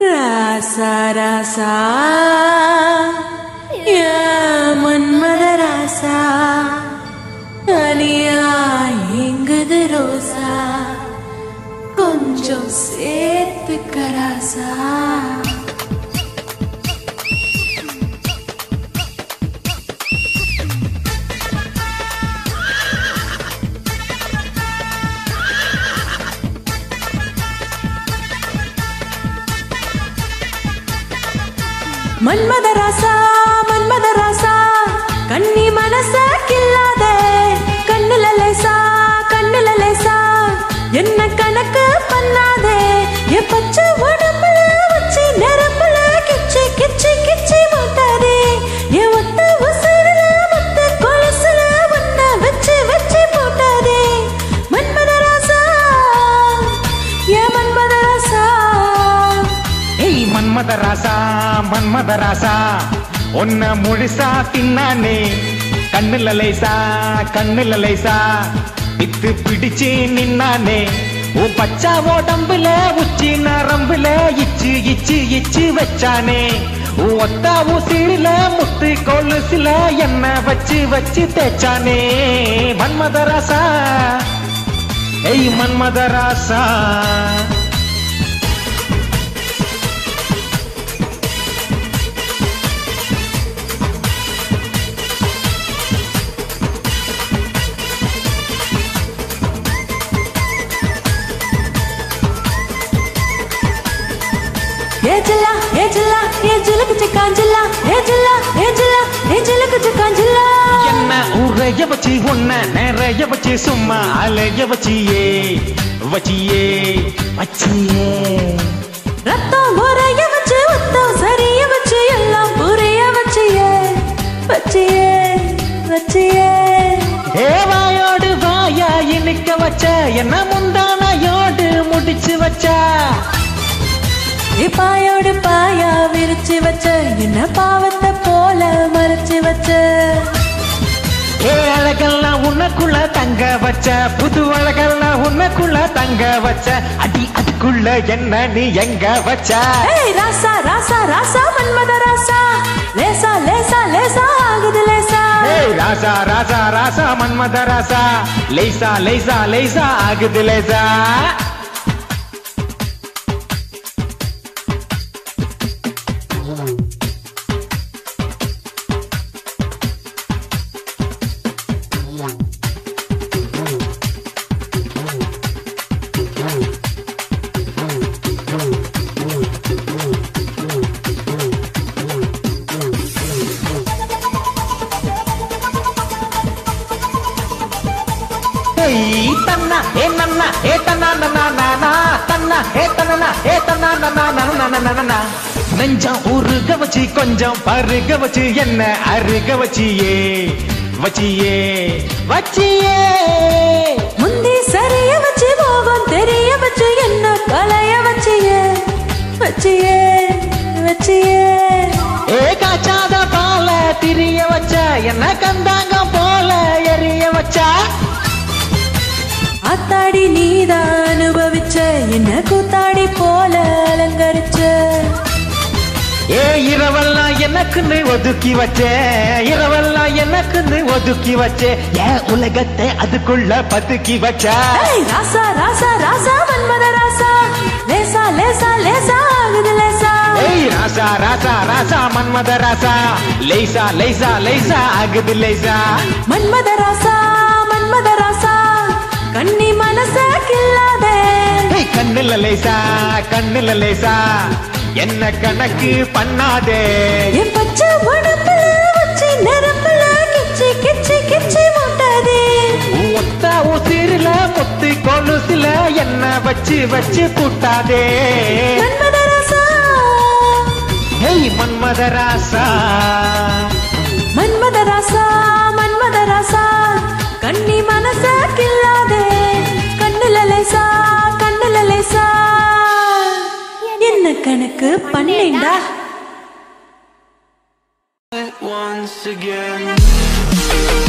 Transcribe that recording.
ராசா ராசா ஏ மன்மத ராசா அனியா எங்குது ரோசா கொஞ்சம் சேர்த்துக்க ராசா மன்மத ராசா மன்மத ராசா கண்ணி மனச கில்லாத கண்ணுல லேசா கண்ணுல லேசா என்ன கணக்கு பண்ணாதே என் பச்சை உடம்புல வச்சு நரம்புல கிச்சி கிச்சி கிச்சி போட்டாதே என் ஒத்த உசுருல ஒத்த கொலுசுல ஒன்ன வச்சு வச்சு போட்டாதே மன்மத ராசா ஏன் மன்மத ராசா ஏய் மன்மத ராசா மன்மதராசா. ஒன்ன முழுசா தின்னானே. கண்ணுல லேசா கண்ணுல லேசா. பித்து பிடிச்சு நின்னானே. ஓ பச்சா உடம்புல உச்சி நரம்புல இச்சு இச்சு இச்சு வச்சானே. உன் ஒத்தா உசிரில முத்து கொலுசுல என்ன வச்சு வச்சு தேச்சானே மன்மதராசா. ஏய் மன்மத ఏ జిల్లా ఏ జిల్లా ఏ జిల్లకు చిక్కాన్ జిల్లా ఏ జిల్లా ఏ జిల్లా ఏ జిల్లకు చిక్కాన్ జిల్లా என்ன உரைய வச்சு உன்ன நிறைய வச்சு சும்மா அலைய வச்சியே வச்சியே வச்சியே ரத்தம் உரைய வச்சு உத்தம் சரிய வச்சு எல்லாம் புரிய வச்சியே வச்சியே வச்சியே ஏவாயோடு வாயா இனிக்க வச்ச என்ன பாயோடு பாயா விரிச்சு வச்ச என்ன பாவத்தை போல மறைச்சு வச்ச. ஏ அழகெல்லாம் உனக்குள்ள தங்க வச்ச புது அழகெல்லாம் உனக்குள்ள தங்க வச்ச. அடி அதுக்குள்ள என்ன நீ எங்க வச்ச? ராசா ராசா ராசா மன்மத ராசா. லேசா லேசா லேசா ஆகுது லேசா. ராசா ராசா ராசா மன்மத ராசா. லேசா லேசா லேசா ஆகுது லேசா. ஏ நன்னா ஏ தன்னா நன்னா நானா தன்னா ஏ தன்னா ஏ தன்னா நன்னா நன்னா நன்னா நெஞ்சம் உருக வச்சு கொஞ்சம் பருக வச்சு என்ன அருக வச்சியே வச்சியே வச்சியே. ஆத்தாடி நீதான் அனுபவிச்ச என்ன கூத்தாடி போல அலங்கரிச்ச. ஏ இரவெல்லாம் எனக்குன்னு ஒதுக்கி வச்சே இரவெல்லாம் எனக்குன்னு ஒதுக்கி வச்சே ஏன் உலகத்தை அதுக்குள்ள பதுக்கி வச்ச. ராசா ராசா ராசா மன்மத ராசா லேசா லேசா லேசா ஆகுது லேசா. ஏய் ராசா ராசா ராசா மன்மத ராசா லேசா லேசா லேசா ஆகுது லேசா. மன்மத ராசா கண்ணுல லேசா கண்ணுல லேசா. என்ன கணக்கு பண்ணாதே. என் பச்சை உடம்புல வச்சு நரம்புல கிச்சி கிச்சி கிச்சி முட்டாதே. ஒத்த உசிரில முத்து கொலுசுல என்ன வச்சு வச்சு கூட்டாதே. மன்மத ராசா ஏய் எனக்கு கணக்கு பண்ணேண்டா once again.